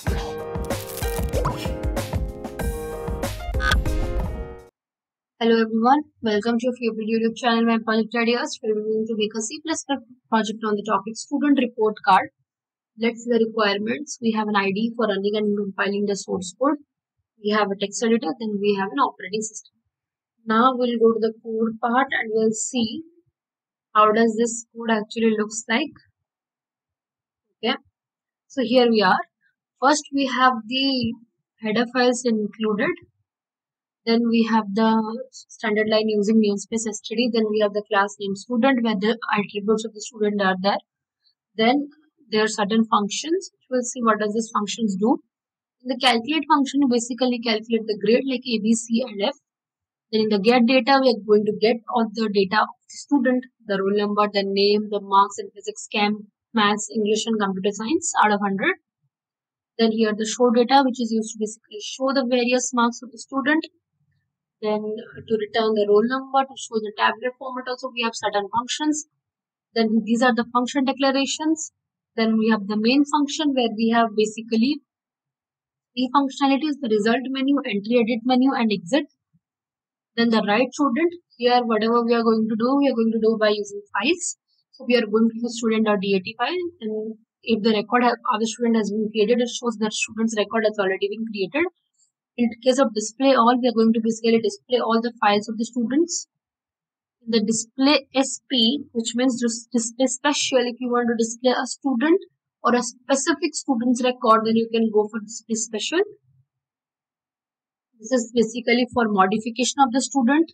Hello everyone, welcome to favorite YouTube channel, my project ideas. Today we're going to make a C++ project on the topic student report card. Let's see the requirements. We have an IDE for running and compiling the source code. We have a text editor, then we have an operating system. Now we'll go to the code part and we'll see how does this code actually looks like. Okay, so here we are. First we have the header files included. Then we have the standard line using namespace std then we have the class name student where the attributes of the student are there. Then there are certain functions. We'll see what does these functions do. In the calculate function basically calculate the grade like a b c and f. Then in the get data we are going to get all the data of the student the roll number the name the marks in physics chem maths english and computer science out of 100 then here the show data which is used to basically show the various marks of the student then to return the roll number to show the tabular format also we have certain functions. Then these are the function declarations. Then we have the main function where we have basically three functionalities the result menu entry edit menu and exit. Then the write student here whatever we are going to do we are going to do by using files. So we are going to use student.dat file and if the record of the student has been created it shows that student's record has already been created in case of display all, we are going to basically display all the files of the students. In the display SP, which means display special, if you want to display a student or a specific student's record, then you can go for display special. This is basically for modification of the student.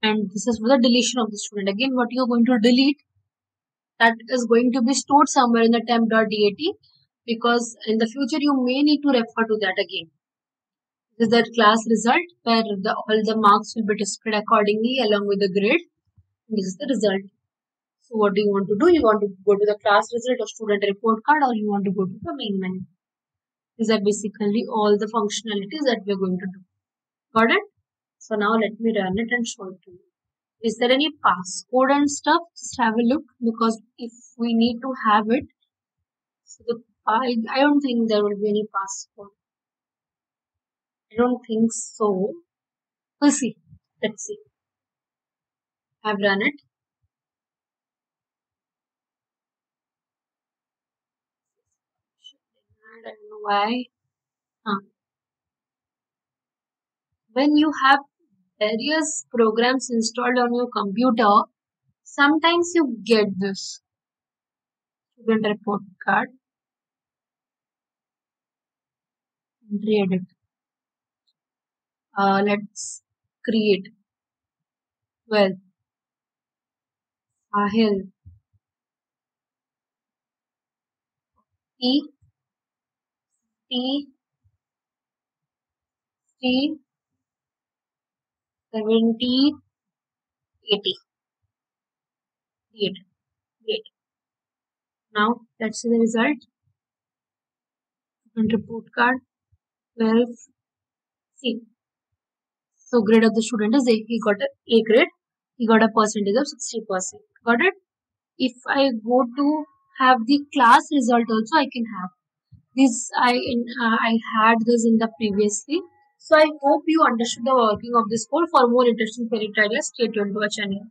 And this is for the deletion of the student. Again, what you are going to delete, that is going to be stored somewhere in the temp.dat because in the future you may need to refer to that again. This is the class result where the, all the marks will be displayed accordingly along with the grade. This is the result. So what do you want to do? You want to go to the class result or student report card or you want to go to the main menu. These are basically all the functionalities that we are going to do. Got it? So now let me run it and show it to you. Is there any passcode and stuff? Just have a look because if we need to have it, so the I, don't think there will be any passcode. I don't think so. We'll see. Let's see. I've run it. I don't know why. Huh. When you have various programs installed on your computer, sometimes you get this student report card entry edit uh, let's create. Well Sahil. T. T. T 70 80 Great. Great. Now let's see the result. And report card 12 C. so grade of the student is A. He got a A grade. He got a percentage of 60%. Got it? If I go to have the class result also, I can have. This I uh, I had this in the previously. So I hope you understood the working of this code. For more interesting fairy ideas, stay tuned to our channel.